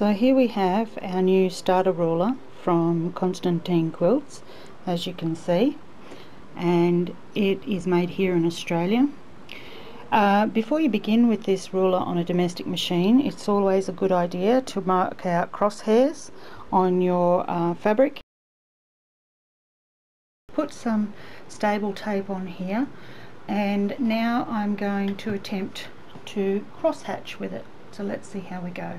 So here we have our new starter ruler from Constantine Quilts as you can see and it is made here in Australia. Uh, before you begin with this ruler on a domestic machine it's always a good idea to mark out crosshairs on your uh, fabric. Put some stable tape on here and now I'm going to attempt to crosshatch with it so let's see how we go.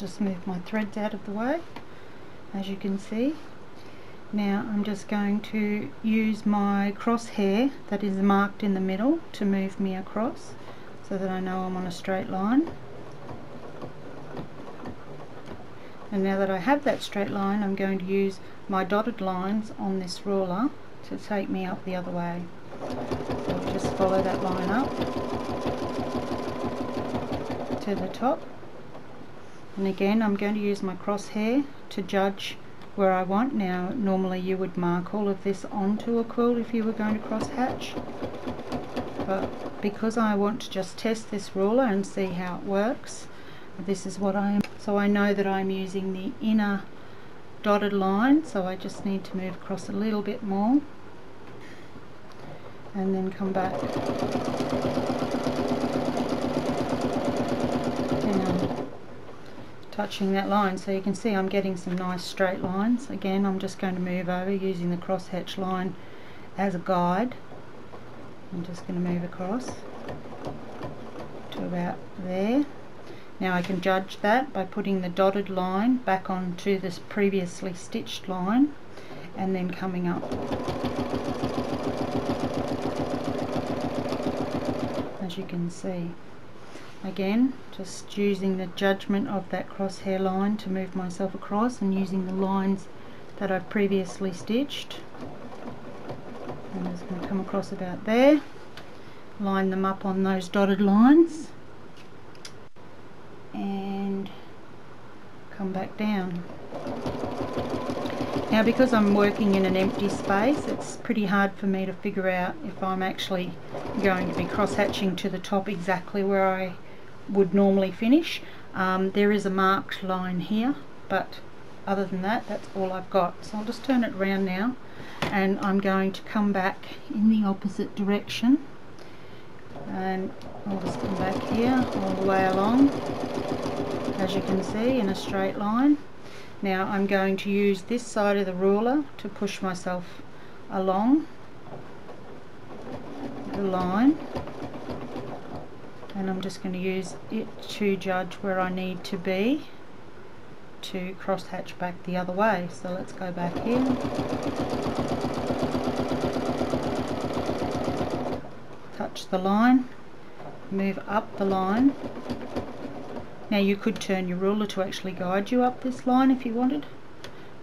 Just move my threads out of the way as you can see. Now I'm just going to use my crosshair that is marked in the middle to move me across so that I know I'm on a straight line. And now that I have that straight line I'm going to use my dotted lines on this ruler to take me up the other way. So just follow that line up to the top and again I'm going to use my crosshair to judge where I want. Now normally you would mark all of this onto a quilt if you were going to cross hatch but because I want to just test this ruler and see how it works this is what I am. So I know that I'm using the inner dotted line so I just need to move across a little bit more and then come back touching that line. So you can see I'm getting some nice straight lines. Again I'm just going to move over using the crosshatch line as a guide. I'm just going to move across to about there. Now I can judge that by putting the dotted line back onto this previously stitched line and then coming up. As you can see again just using the judgment of that crosshair line to move myself across and using the lines that I've previously stitched. I'm just going to come across about there. Line them up on those dotted lines. And come back down. Now because I'm working in an empty space it's pretty hard for me to figure out if I'm actually going to be cross hatching to the top exactly where I would normally finish. Um, there is a marked line here, but other than that, that's all I've got. So I'll just turn it around now, and I'm going to come back in the opposite direction. And I'll just come back here, all the way along, as you can see, in a straight line. Now I'm going to use this side of the ruler to push myself along the line and I'm just going to use it to judge where I need to be to cross hatch back the other way. So let's go back here touch the line. Move up the line. Now you could turn your ruler to actually guide you up this line if you wanted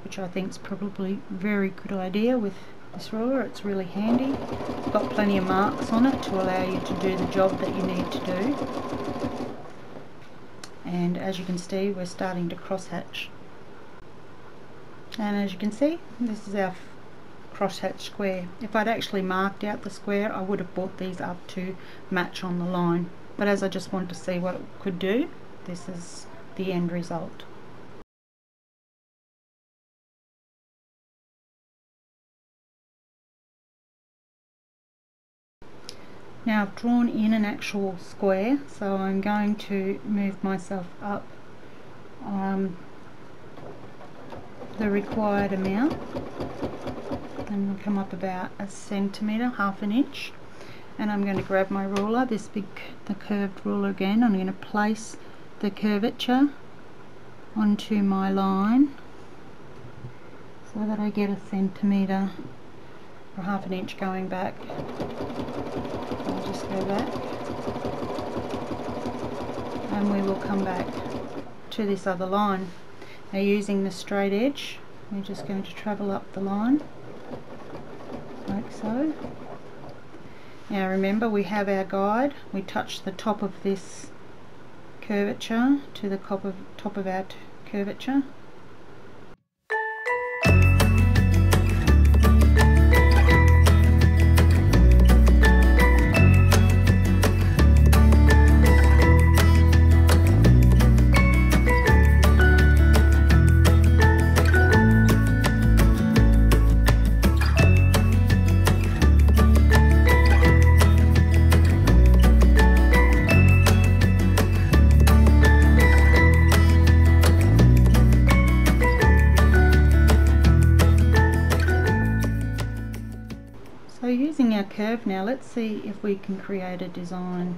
which I think is probably a very good idea with this ruler it's really handy. It's got plenty of marks on it to allow you to do the job that you need to do. And as you can see we're starting to cross hatch and as you can see this is our cross hatch square. If I'd actually marked out the square I would have brought these up to match on the line. But as I just wanted to see what it could do this is the end result Now I've drawn in an actual square, so I'm going to move myself up um, the required amount. And come up about a centimetre, half an inch. And I'm going to grab my ruler, this big, the curved ruler again, I'm going to place the curvature onto my line so that I get a centimetre or half an inch going back just go back and we will come back to this other line. Now using the straight edge, we're just going to travel up the line like so. Now remember we have our guide, we touch the top of this curvature to the top of, top of our curvature curve. Now let's see if we can create a design.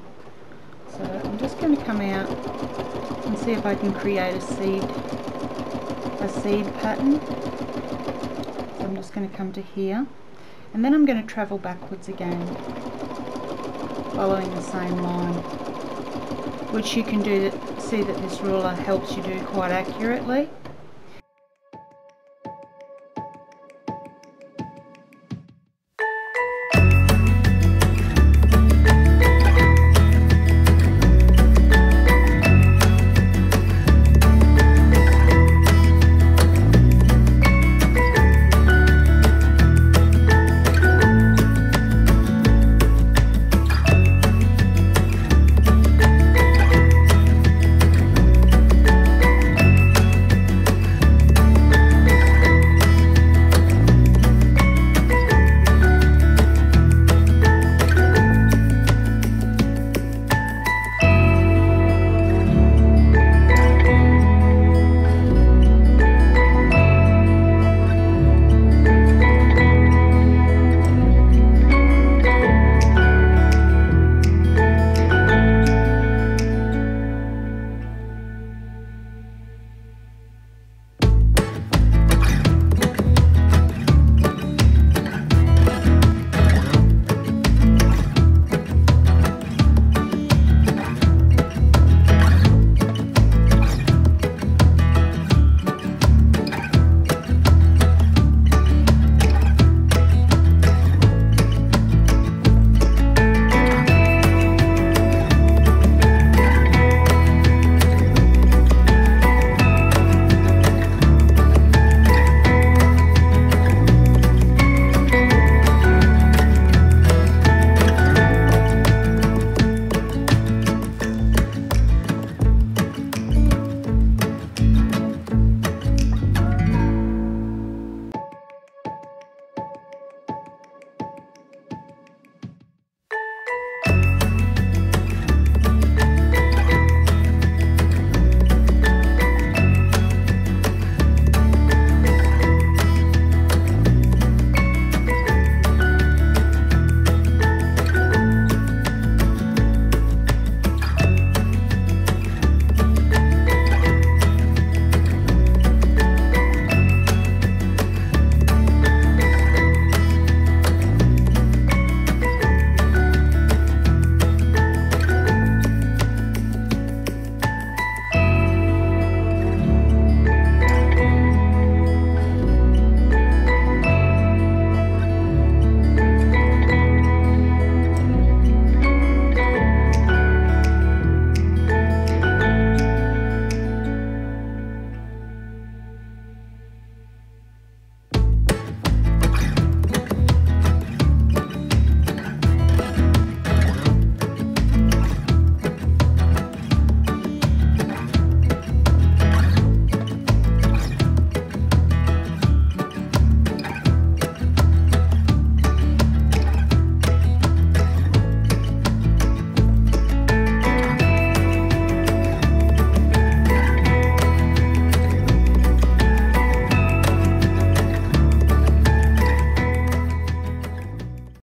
So I'm just going to come out and see if I can create a seed a seed pattern. So I'm just going to come to here. And then I'm going to travel backwards again following the same line which you can do see that this ruler helps you do quite accurately